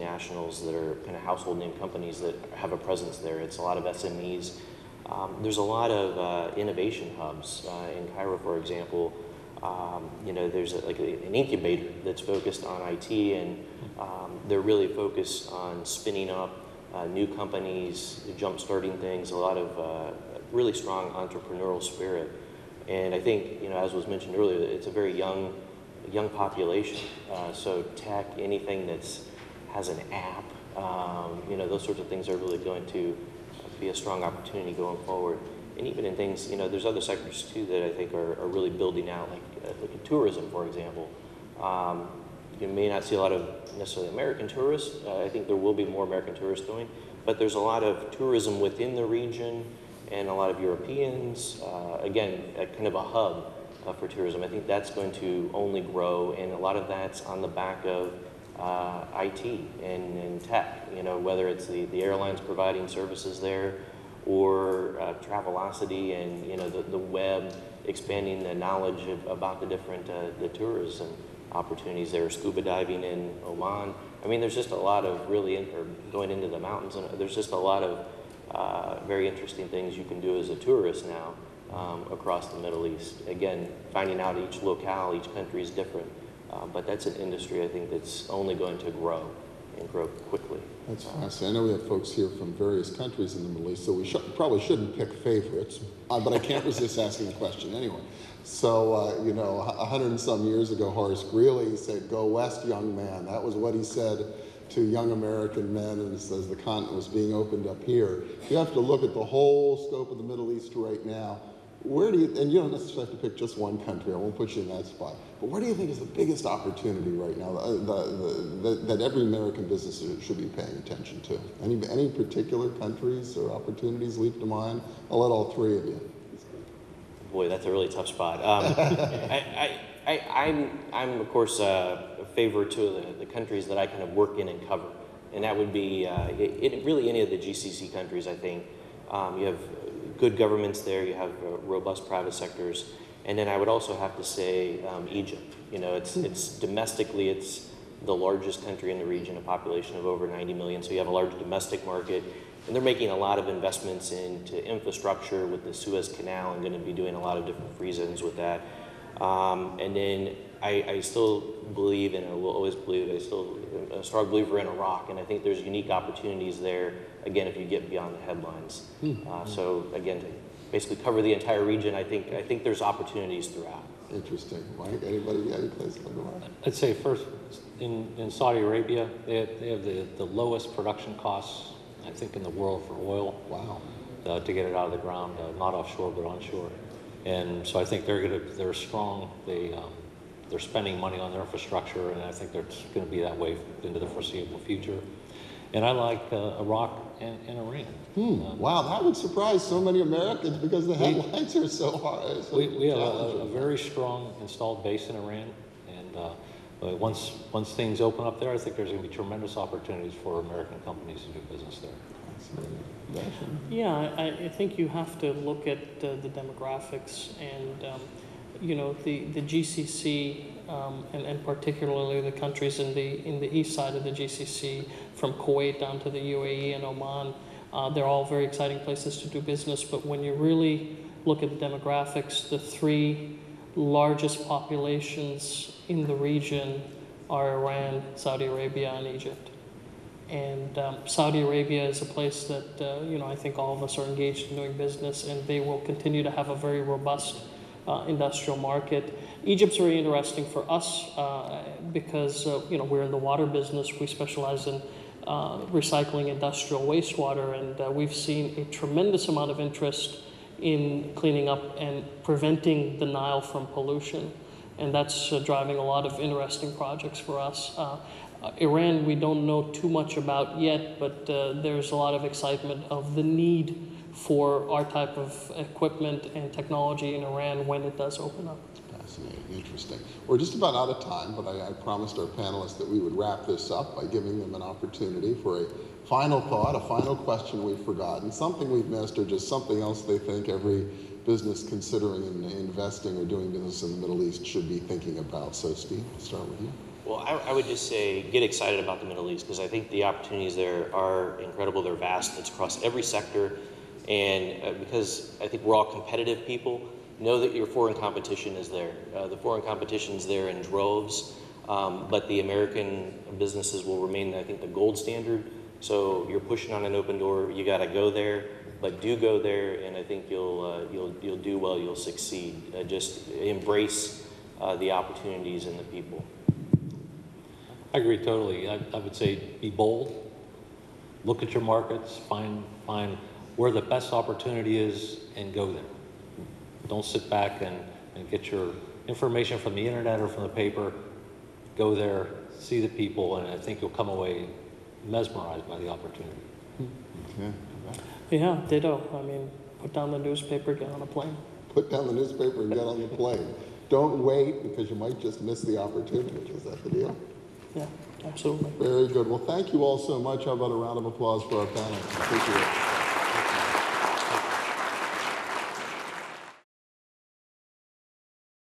nationals that are kind of household name companies that have a presence there. It's a lot of SMEs. Um, there's a lot of uh, innovation hubs uh, in Cairo, for example. Um, you know, there's a, like a, an incubator that's focused on IT, and um, they're really focused on spinning up uh, new companies, jump starting things. A lot of uh, really strong entrepreneurial spirit, and I think you know, as was mentioned earlier, it's a very young, young population. Uh, so tech, anything that's has an app, um, you know, those sorts of things are really going to be a strong opportunity going forward. And even in things, you know, there's other sectors too that I think are, are really building out, like, uh, tourism, for example. Um, you may not see a lot of necessarily American tourists. Uh, I think there will be more American tourists going, but there's a lot of tourism within the region and a lot of Europeans. Uh, again, kind of a hub uh, for tourism. I think that's going to only grow, and a lot of that's on the back of uh, IT and, and, tech, you know, whether it's the, the airlines providing services there or uh, Travelocity and, you know, the, the web expanding the knowledge of, about the different uh, the tourism opportunities there, scuba diving in Oman. I mean, there's just a lot of really, in, going into the mountains, and there's just a lot of uh, very interesting things you can do as a tourist now um, across the Middle East. Again, finding out each locale, each country is different. Uh, but that's an industry I think that's only going to grow and grow quickly. That's fascinating. I know we have folks here from various countries in the Middle East, so we probably shouldn't pick favorites, uh, but I can't resist asking a question anyway. So, uh, you know, a hundred and some years ago, Horace Greeley said, Go west, young man. That was what he said to young American men as the continent was being opened up here. You have to look at the whole scope of the Middle East right now where do you, and you don't necessarily have to pick just one country, I won't put you in that spot, but where do you think is the biggest opportunity right now uh, the, the, the, that every American business should be paying attention to? Any, any particular countries or opportunities leap to mind? I'll let all three of you. Boy, that's a really tough spot. Um, I, I, I, I'm, I'm, of course, uh, a favor to the, the countries that I kind of work in and cover. And that would be uh, it, it, really any of the GCC countries, I think. Um, you have good governments there, you have uh, robust private sectors. And then I would also have to say um, Egypt. You know, it's, it's domestically, it's the largest country in the region, a population of over 90 million. So you have a large domestic market. And they're making a lot of investments into infrastructure with the Suez Canal and going to be doing a lot of different free zones with that. Um, and then I, I, still believe, and I will always believe, I still am a strong believer in Iraq, and I think there's unique opportunities there again, if you get beyond the headlines. Hmm. Uh, so again, to basically cover the entire region, I think I think there's opportunities throughout. Interesting. Mike, anybody any place to go? I'd say first in, in Saudi Arabia, they have, they have the, the lowest production costs, I think, in the world for oil. Wow. Uh, to get it out of the ground, uh, not offshore but onshore, and so I think they're gonna they're strong. They um, they're spending money on their infrastructure, and I think they're going to be that way into the foreseeable future. And I like uh, Iraq and, and Iran. Hmm. Um, wow, that would surprise so many Americans because the headlines we, are so hard. So we, we have a, a, very strong installed base in Iran, and uh, once once things open up there, I think there's going to be tremendous opportunities for American companies to do business there. Yeah, I, I think you have to look at uh, the demographics and. Um, you know, the, the GCC um, and, and particularly the countries in the, in the east side of the GCC, from Kuwait down to the UAE and Oman, uh, they're all very exciting places to do business. But when you really look at the demographics, the three largest populations in the region are Iran, Saudi Arabia, and Egypt. And um, Saudi Arabia is a place that, uh, you know, I think all of us are engaged in doing business, and they will continue to have a very robust uh, industrial market. Egypt's very interesting for us uh, because uh, you know we're in the water business. We specialize in uh, recycling industrial wastewater, and uh, we've seen a tremendous amount of interest in cleaning up and preventing the Nile from pollution, and that's uh, driving a lot of interesting projects for us. Iran, we don't know too much about yet, but there's a lot of excitement of the need for our type of equipment and technology in Iran when it does open up. Fascinating, interesting. We're just about out of time, but I, I, promised our panelists that we would wrap this up by giving them an opportunity for a final thought, a final question we've forgotten, something we've missed, or just something else they think every business considering in, investing or doing business in the Middle East should be thinking about. So, Steve, I'll start with you. Well, I, I would just say get excited about the Middle East because I think the opportunities there are incredible. They're vast. It's across every sector, and uh, because I think we're all competitive people, know that your foreign competition is there. Uh, the foreign competition is there in droves, um, but the American businesses will remain, I think, the gold standard. So you're pushing on an open door. You got to go there, but do go there, and I think you'll uh, you'll you'll do well. You'll succeed. Uh, just embrace uh, the opportunities and the people. I agree totally. I, I would say be bold, look at your markets, find, find where the best opportunity is, and go there. Don't sit back and, and get your information from the internet or from the paper. Go there, see the people, and I think you'll come away mesmerized by the opportunity. Hmm. Yeah. Yeah, ditto. I mean, put down the newspaper, get on a plane. Put down the newspaper and get on the plane. Don't wait because you might just miss the opportunity. Is that the deal? Yeah, absolutely. Very good. Well, thank you all so much. How about a round of applause for our panel? Appreciate it.